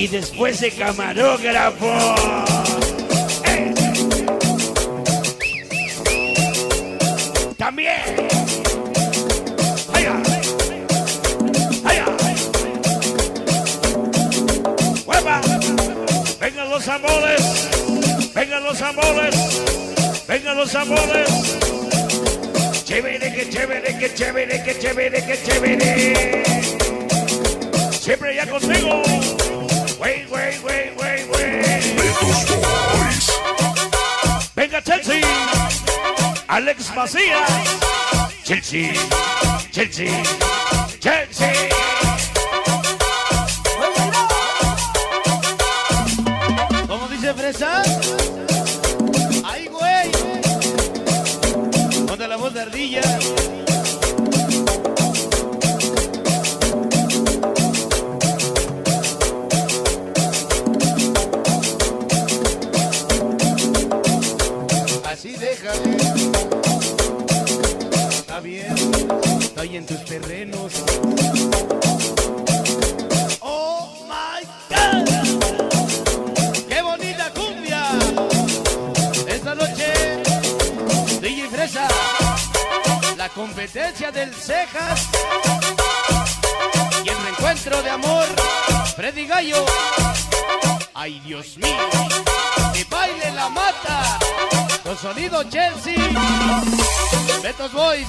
y después de camarógrafo. ¡Eh! También. ¡Allá! ¡Hueva! ¡Vengan los amores! ¡Vengan los amores! ¡Vengan los amores! Chévere, que chévere, que chévere, que chévere, que chévere. Siempre ya contigo. Alex Macías. Chelsea. Chelsea. Chelsea. ¿Cómo dice Fresa? ¡Ay, güey! Ponte la voz de ardilla. Así déjame. Estoy en tus terrenos. ¡Oh, my God! ¡Qué bonita cumbia! Esta noche, DJ Fresa, la competencia del Cejas y el reencuentro de amor, Freddy Gallo. ¡Ay, Dios mío! ¡Que baile la mata! Con sonido Chelsea, Betos Boys.